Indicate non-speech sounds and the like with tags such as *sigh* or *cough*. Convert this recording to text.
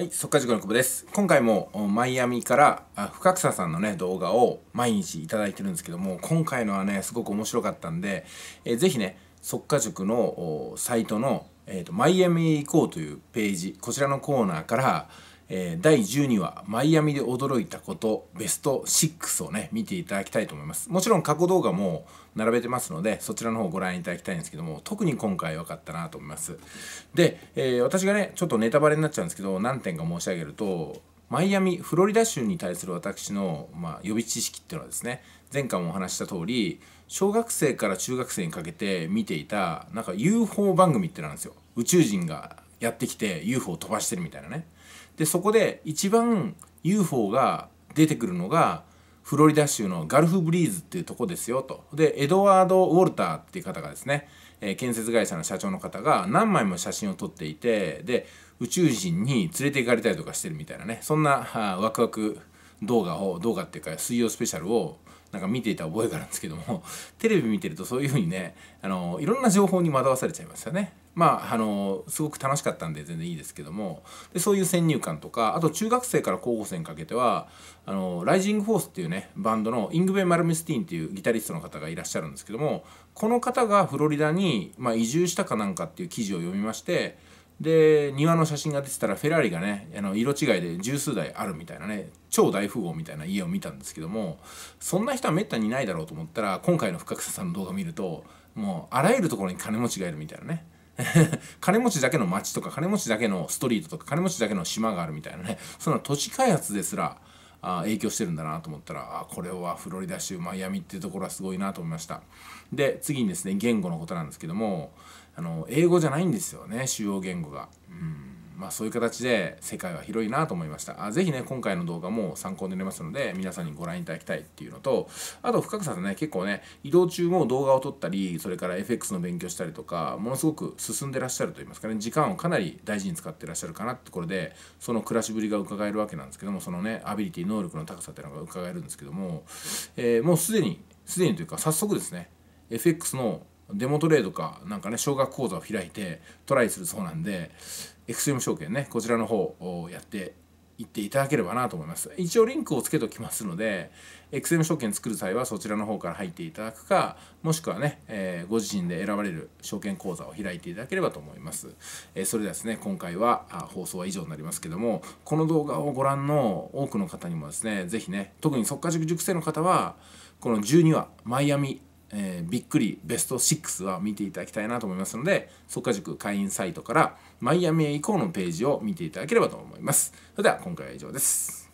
はい、速稼塾の久保です。今回もマイアミから深草さんのね動画を毎日頂いてるんですけども、今回のはねすごく面白かったんで、えー、ぜひね速稼塾のサイトの、えーと、マイアミへ行こうというページ、こちらのコーナーから、えー、第12話マイアミで驚いたことベスト6をね見ていただきたいと思います。もちろん過去動画も並べてますのでそちらの方をご覧いただきたいんですけども特に今回良かったなと思います。で、えー、私がねちょっとネタバレになっちゃうんですけど何点か申し上げるとマイアミフロリダ州に対する私の、まあ、予備知識っていうのはですね前回もお話した通り小学生から中学生にかけて見ていたなんか UFO 番組ってなんですよ。宇宙人がやってきて UFO を飛ばしてるみたいなね。でそこで一番 UFO が出てくるのがフロリダ州のガルフブリーズっていうとこですよと。でエドワード・ウォルターっていう方がですね、えー、建設会社の社長の方が何枚も写真を撮っていてで宇宙人に連れて行かれたりとかしてるみたいなね。そんなワクワク動画を動画っていうか水曜スペシャルをなんか見ていた覚えがあるんですけども *laughs* テレビ見てるとそういうふうにねあのいろんな情報に惑わされちゃいますよね。まああのすごく楽しかったんで全然いいですけどもでそういう先入観とかあと中学生から高校生にかけてはあのライジングフォースっていうねバンドのイングヴェイ・マルムスティーンっていうギタリストの方がいらっしゃるんですけどもこの方がフロリダに、まあ、移住したかなんかっていう記事を読みましてで庭の写真が出てたらフェラーリがねあの色違いで十数台あるみたいなね超大富豪みたいな家を見たんですけどもそんな人はめったにいないだろうと思ったら今回の深草さんの動画見るともうあらゆるところに金持ちがいるみたいなね。*laughs* 金持ちだけの街とか金持ちだけのストリートとか金持ちだけの島があるみたいなね。その土地開発ですらあ影響してるんだなと思ったらあこれはフロリダ州マイアミっていうところはすごいなと思いました。で次にですね言語のことなんですけどもあの英語じゃないんですよね主要言語が。うん。まあ、そういう形で世界は広いなと思いました。あぜひね今回の動画も参考になりますので皆さんにご覧いただきたいっていうのとあと深草さんね結構ね移動中も動画を撮ったりそれから FX の勉強したりとかものすごく進んでらっしゃると言いますかね。時間をかなり大事に使ってらっしゃるかなってころでその暮らしぶりが伺えるわけなんですけどもそのねアビリティ能力の高さっていうのが伺えるんですけども、えー、もうすでにすでにというか早速ですね FX のデモトレードかなんかね小学講座を開いてトライするそうなんで XM 証券ねこちらの方をやっていっていただければなと思います。一応リンクをつけておきますので XM 証券作る際はそちらの方から入っていただくかもしくはね、えー、ご自身で選ばれる証券口座を開いていただければと思います、えー、それではですね今回は放送は以上になりますけどもこの動画をご覧の多くの方にもですね是非ね特に速稼塾塾生の方はこの12話マイアミえー、びっくりベスト6は見ていただきたいなと思いますので速稼塾会員サイトからマイアミへ行こうのページを見ていただければと思います。それでは今回は以上です。